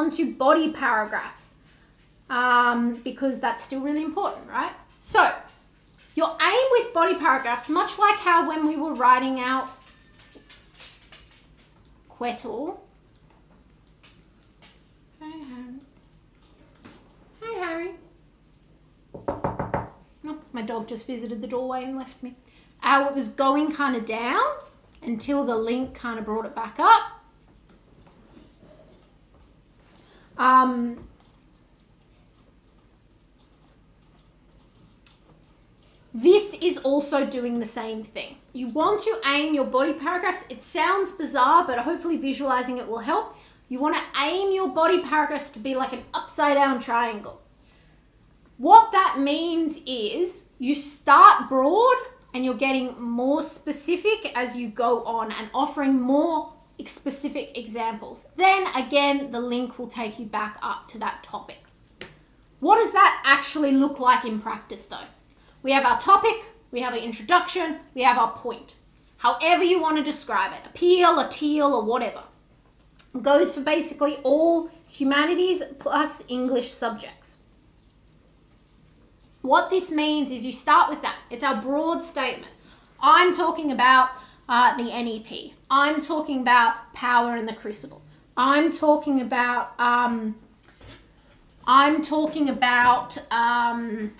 onto body paragraphs um, because that's still really important, right? So, your aim with body paragraphs, much like how when we were writing out Harry. Hey, Harry. Oh, my dog just visited the doorway and left me. How it was going kind of down until the link kind of brought it back up. Um, This is also doing the same thing. You want to aim your body paragraphs. It sounds bizarre, but hopefully visualizing it will help. You want to aim your body paragraphs to be like an upside down triangle. What that means is you start broad and you're getting more specific as you go on and offering more specific examples. Then again, the link will take you back up to that topic. What does that actually look like in practice though? We have our topic, we have an introduction, we have our point. However you want to describe it, a peel, a teal, or whatever. It goes for basically all humanities plus English subjects. What this means is you start with that. It's our broad statement. I'm talking about uh, the NEP. I'm talking about power in the crucible. I'm talking about um, I'm talking about um,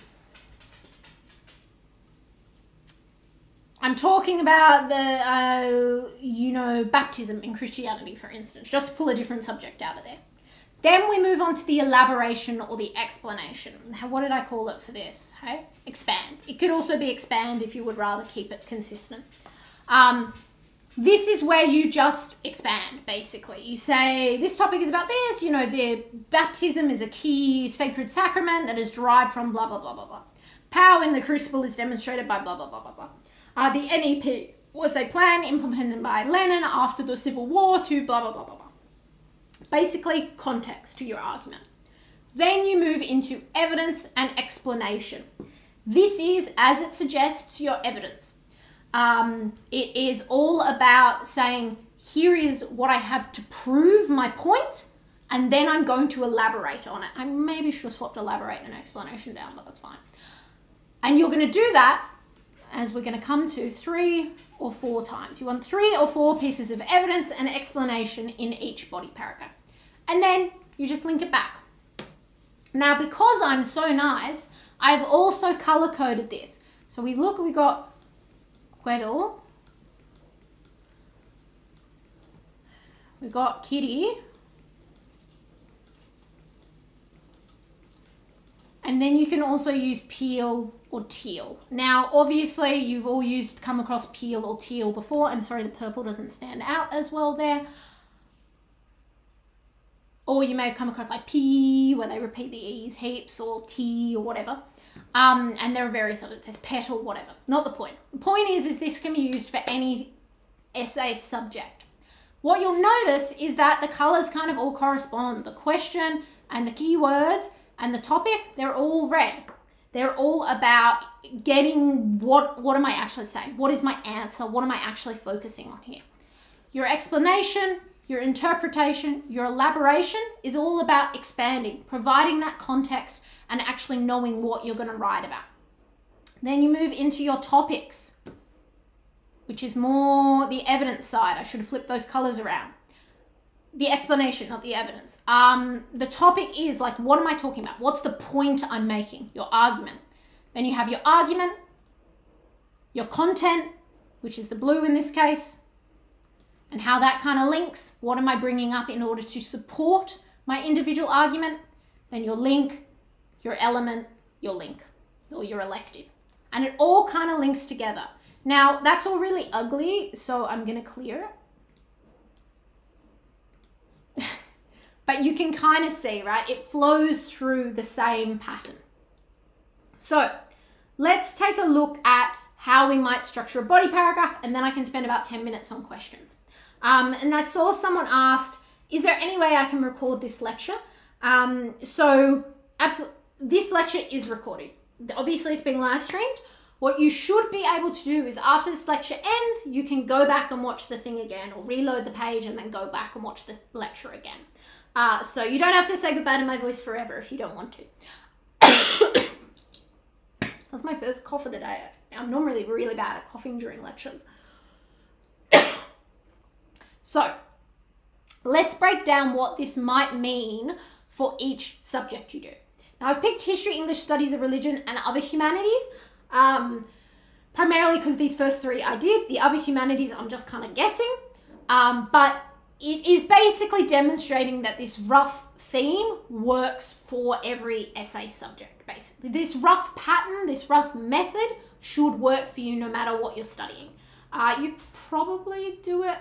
I'm talking about the, uh, you know, baptism in Christianity, for instance, just pull a different subject out of there. Then we move on to the elaboration or the explanation. What did I call it for this? Hey, expand. It could also be expand if you would rather keep it consistent. Um, this is where you just expand, basically. You say, this topic is about this, you know, the baptism is a key sacred sacrament that is derived from blah, blah, blah, blah, blah. Power in the crucible is demonstrated by blah, blah, blah, blah, blah. Uh, the NEP was a plan implemented by Lenin after the Civil War to blah, blah, blah, blah, blah. Basically, context to your argument. Then you move into evidence and explanation. This is, as it suggests, your evidence. Um, it is all about saying, here is what I have to prove my point, and then I'm going to elaborate on it. I maybe should have swapped elaborate and explanation down, but that's fine. And you're going to do that as we're going to come to three or four times. You want three or four pieces of evidence and explanation in each body paragraph. And then you just link it back. Now, because I'm so nice, I've also color coded this. So we look, we got Quetzal. We got Kitty. And then you can also use peel or teal. Now, obviously, you've all used come across peel or teal before. I'm sorry, the purple doesn't stand out as well there. Or you may have come across like P, where they repeat the E's heaps, or T, or whatever. Um, and there are various others. There's pet or whatever. Not the point. The point is, is this can be used for any essay subject. What you'll notice is that the colors kind of all correspond. The question and the keywords and the topic, they're all red. They're all about getting what what am I actually saying? What is my answer? What am I actually focusing on here? Your explanation, your interpretation, your elaboration is all about expanding, providing that context and actually knowing what you're going to write about. Then you move into your topics, which is more the evidence side. I should have flipped those colors around the explanation, not the evidence. Um, the topic is like, what am I talking about? What's the point I'm making? Your argument. Then you have your argument, your content, which is the blue in this case, and how that kind of links. What am I bringing up in order to support my individual argument? Then your link, your element, your link, or your elective. And it all kind of links together. Now, that's all really ugly, so I'm going to clear but you can kind of see, right? It flows through the same pattern. So let's take a look at how we might structure a body paragraph and then I can spend about 10 minutes on questions. Um, and I saw someone asked, is there any way I can record this lecture? Um, so absolutely, this lecture is recorded. Obviously it's being live streamed. What you should be able to do is after this lecture ends, you can go back and watch the thing again or reload the page and then go back and watch the lecture again. Uh, so you don't have to say goodbye to my voice forever if you don't want to. That's my first cough of the day. I'm normally really bad at coughing during lectures. So, let's break down what this might mean for each subject you do. Now, I've picked history, English, studies of religion, and other humanities, um, primarily because these first three I did. The other humanities, I'm just kind of guessing. Um, but it is basically demonstrating that this rough theme works for every essay subject, basically. This rough pattern, this rough method should work for you no matter what you're studying. Uh, you probably do it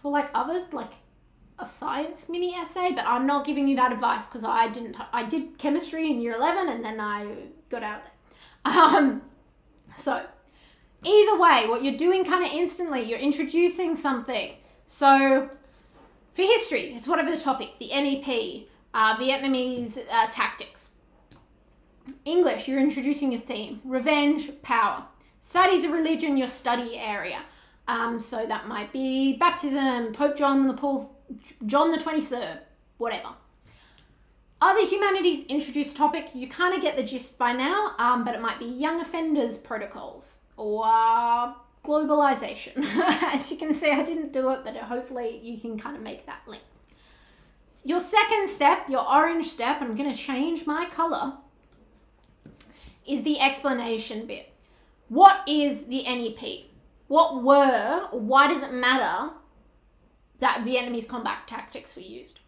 for like others, like a science mini essay, but I'm not giving you that advice because I didn't. I did chemistry in year 11 and then I got out of there. Um, so, either way, what you're doing kind of instantly, you're introducing something. So, for history, it's whatever the topic, the NEP, uh, Vietnamese uh, tactics. English, you're introducing a theme revenge, power. Studies of religion, your study area. Um, so that might be baptism, Pope John the Paul, John the 23rd, whatever. Other humanities introduced topic, you kind of get the gist by now, um, but it might be young offenders protocols or globalization. As you can see, I didn't do it, but hopefully you can kind of make that link. Your second step, your orange step, I'm going to change my color, is the explanation bit. What is the NEP? What were, why does it matter that Vietnamese combat tactics were used?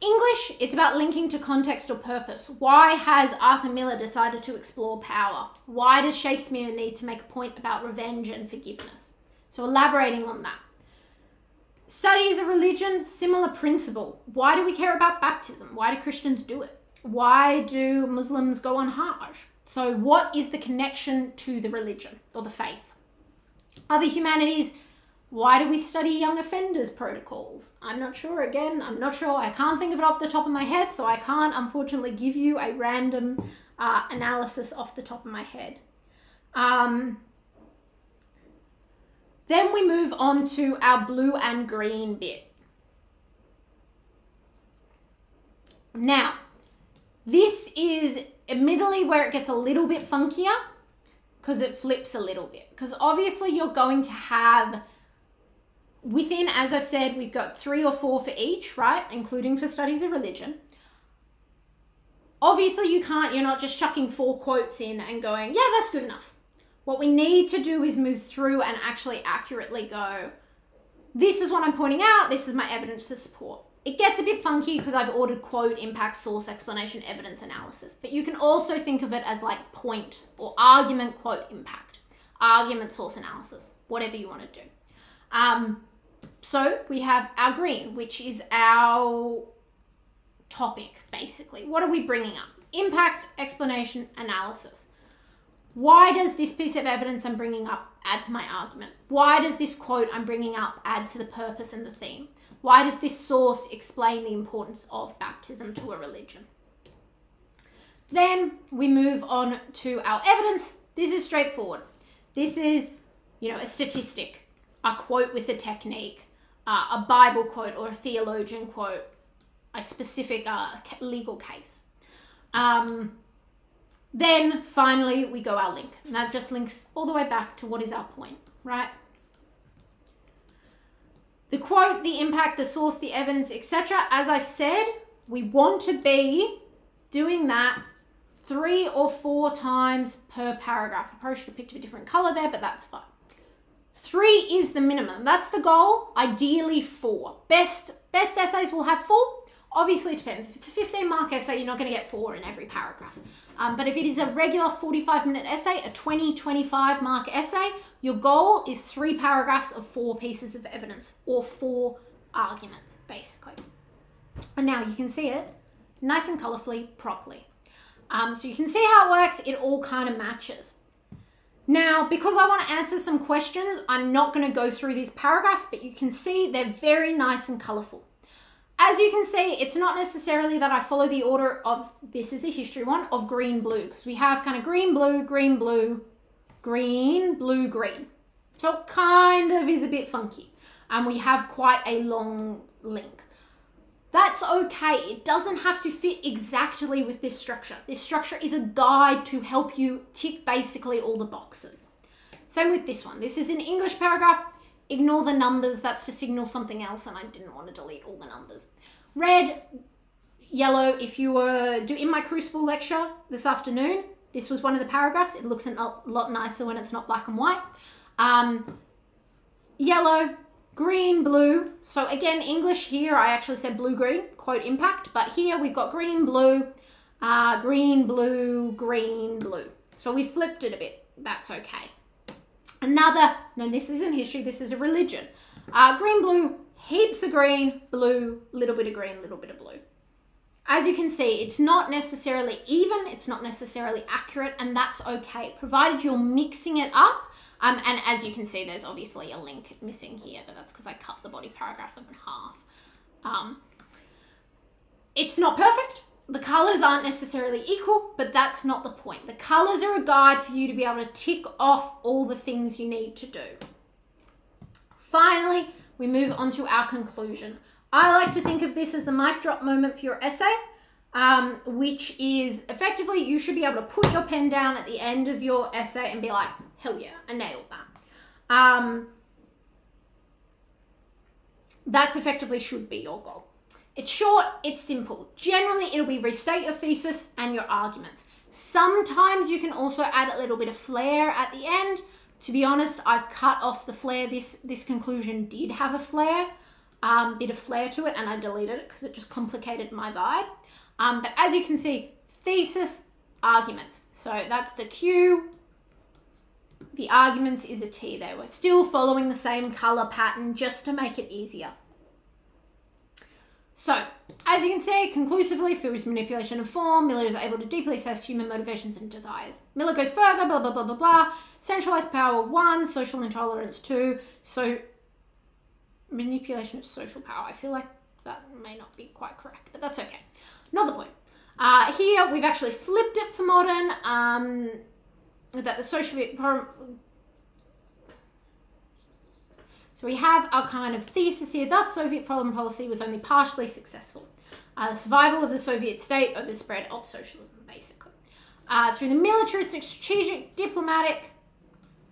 English, it's about linking to context or purpose. Why has Arthur Miller decided to explore power? Why does Shakespeare need to make a point about revenge and forgiveness? So, elaborating on that. Studies of religion, similar principle. Why do we care about baptism? Why do Christians do it? Why do Muslims go on Hajj? So, what is the connection to the religion or the faith? Other humanities, why do we study young offenders protocols? I'm not sure. Again, I'm not sure. I can't think of it off the top of my head, so I can't unfortunately give you a random uh, analysis off the top of my head. Um, then we move on to our blue and green bit. Now, this is admittedly where it gets a little bit funkier because it flips a little bit. Because obviously you're going to have within, as I've said, we've got three or four for each, right? Including for studies of religion. Obviously, you can't, you're not just chucking four quotes in and going, yeah, that's good enough. What we need to do is move through and actually accurately go, this is what I'm pointing out, this is my evidence to support. It gets a bit funky because I've ordered quote, impact, source, explanation, evidence, analysis. But you can also think of it as like point or argument, quote, impact, argument, source, analysis, whatever you want to do. Um, so we have our green, which is our topic, basically. What are we bringing up? Impact, explanation, analysis. Why does this piece of evidence I'm bringing up add to my argument? Why does this quote I'm bringing up add to the purpose and the theme? Why does this source explain the importance of baptism to a religion? Then we move on to our evidence. This is straightforward. This is, you know, a statistic, a quote with a technique, uh, a Bible quote or a theologian quote, a specific uh, legal case. Um, then finally, we go our link. And that just links all the way back to what is our point, right? The quote, the impact, the source, the evidence, etc. As I've said, we want to be doing that three or four times per paragraph. I probably should have picked a different color there, but that's fine. Three is the minimum. That's the goal. Ideally, four. Best best essays will have four. Obviously, it depends. If it's a 15 mark essay, you're not going to get four in every paragraph. Um, but if it is a regular 45 minute essay, a 20, 25 mark essay, your goal is three paragraphs of four pieces of evidence or four arguments, basically. And now you can see it nice and colorfully, properly. Um, so you can see how it works. It all kind of matches. Now, because I want to answer some questions, I'm not going to go through these paragraphs, but you can see they're very nice and colorful. As you can see, it's not necessarily that I follow the order of, this is a history one, of green, blue, because we have kind of green, blue, green, blue, green, blue, green. So it kind of is a bit funky. And we have quite a long link. That's okay. It doesn't have to fit exactly with this structure. This structure is a guide to help you tick basically all the boxes. Same with this one. This is an English paragraph. Ignore the numbers. That's to signal something else, and I didn't want to delete all the numbers. Red, yellow. If you were do in my Crucible lecture this afternoon, this was one of the paragraphs. It looks a lot nicer when it's not black and white. Um, yellow, green, blue. So again, English here, I actually said blue, green, quote impact, but here we've got green, blue, uh, green, blue, green, blue. So we flipped it a bit. That's okay. Another, no, this isn't history, this is a religion. Uh, green, blue, heaps of green, blue, little bit of green, little bit of blue. As you can see, it's not necessarily even, it's not necessarily accurate, and that's okay, provided you're mixing it up. Um, and as you can see, there's obviously a link missing here, but that's because I cut the body paragraph in half. Um, it's not perfect, the colors aren't necessarily equal, but that's not the point. The colors are a guide for you to be able to tick off all the things you need to do. Finally, we move on to our conclusion. I like to think of this as the mic drop moment for your essay, um, which is effectively you should be able to put your pen down at the end of your essay and be like, hell yeah, I nailed that. Um, that's effectively should be your goal. It's short, it's simple. Generally, it'll be restate your thesis and your arguments. Sometimes you can also add a little bit of flair at the end. To be honest, I cut off the flair. This, this conclusion did have a flair, um, bit of flair to it, and I deleted it because it just complicated my vibe. Um, but as you can see, thesis, arguments. So that's the Q. The arguments is a T there. We're still following the same color pattern just to make it easier. So, as you can see, conclusively, through his manipulation of form, Miller is able to deeply assess human motivations and desires. Miller goes further, blah, blah, blah, blah, blah. Centralized power, one. Social intolerance, two. So, manipulation of social power. I feel like that may not be quite correct, but that's okay. Not the point. Uh, here, we've actually flipped it for modern, um, that the social so we have our kind of thesis here. Thus, Soviet foreign policy was only partially successful. Uh, the survival of the Soviet state over the spread of socialism, basically. Uh, through the militaristic, strategic, diplomatic,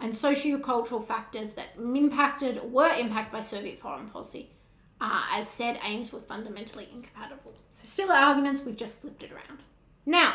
and socio-cultural factors that impacted were impacted by Soviet foreign policy. Uh, as said, aims were fundamentally incompatible. So still arguments, we've just flipped it around. Now,